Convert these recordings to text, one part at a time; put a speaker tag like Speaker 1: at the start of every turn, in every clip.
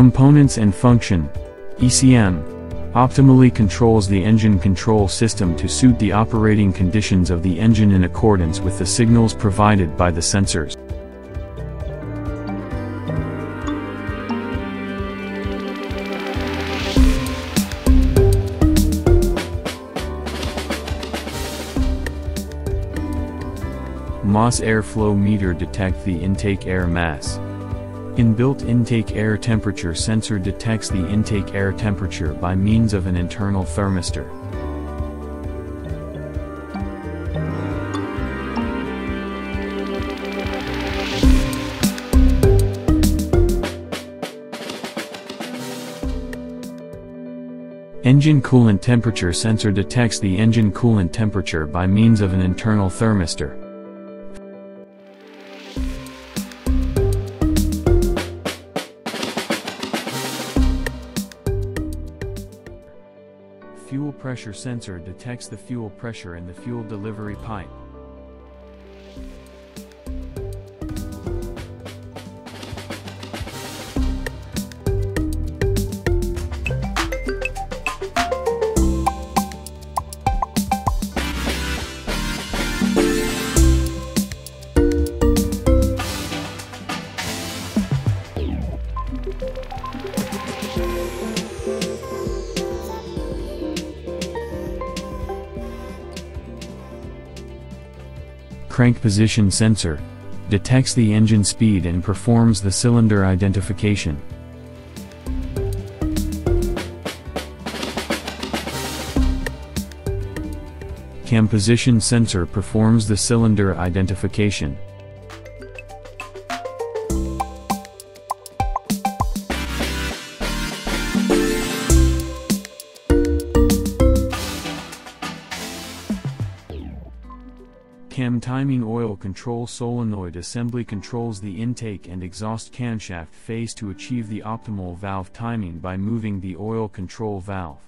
Speaker 1: Components and function. ECM. Optimally controls the engine control system to suit the operating conditions of the engine in accordance with the signals provided by the sensors. Mass airflow meter detect the intake air mass. Inbuilt intake air temperature sensor detects the intake air temperature by means of an internal thermistor. Engine coolant temperature sensor detects the engine coolant temperature by means of an internal thermistor. Fuel pressure sensor detects the fuel pressure in the fuel delivery pipe. Crank position sensor detects the engine speed and performs the cylinder identification. Cam position sensor performs the cylinder identification. Cam timing oil control solenoid assembly controls the intake and exhaust camshaft phase to achieve the optimal valve timing by moving the oil control valve.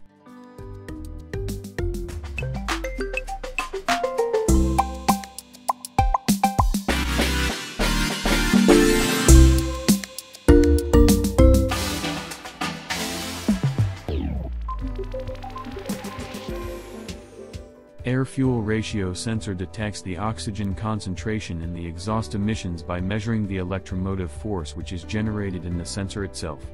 Speaker 1: Air-fuel ratio sensor detects the oxygen concentration in the exhaust emissions by measuring the electromotive force which is generated in the sensor itself.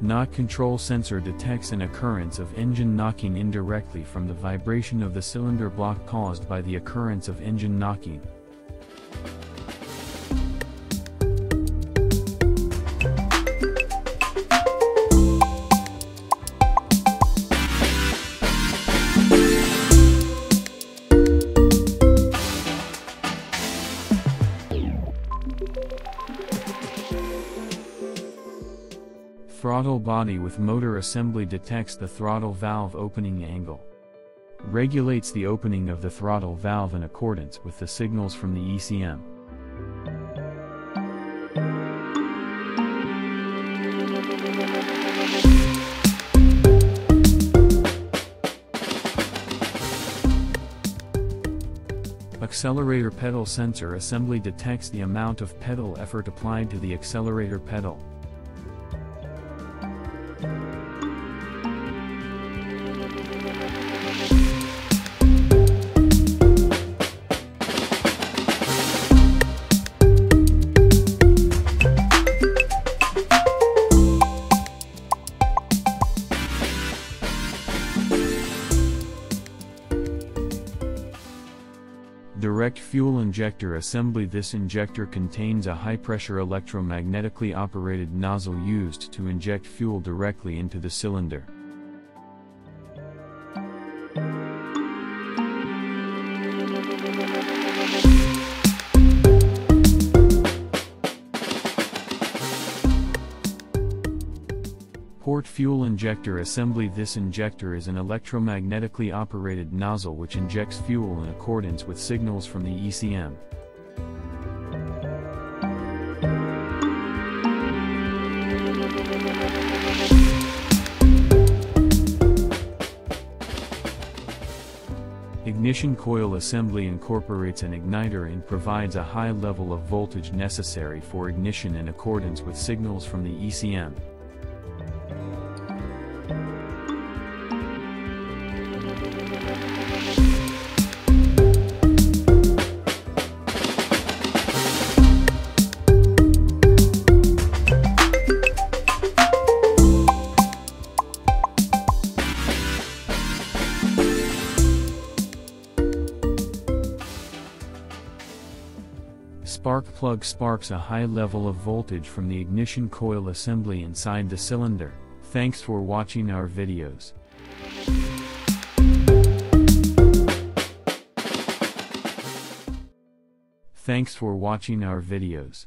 Speaker 1: Knock control sensor detects an occurrence of engine knocking indirectly from the vibration of the cylinder block caused by the occurrence of engine knocking. Throttle body with motor assembly detects the throttle valve opening angle. Regulates the opening of the throttle valve in accordance with the signals from the ECM. Accelerator pedal sensor assembly detects the amount of pedal effort applied to the accelerator pedal. Direct fuel injector assembly This injector contains a high-pressure electromagnetically operated nozzle used to inject fuel directly into the cylinder. Port fuel injector assembly This injector is an electromagnetically operated nozzle which injects fuel in accordance with signals from the ECM. Ignition coil assembly incorporates an igniter and provides a high level of voltage necessary for ignition in accordance with signals from the ECM. Spark plug sparks a high level of voltage from the ignition coil assembly inside the cylinder. Thanks for watching our videos. Thanks for watching our videos.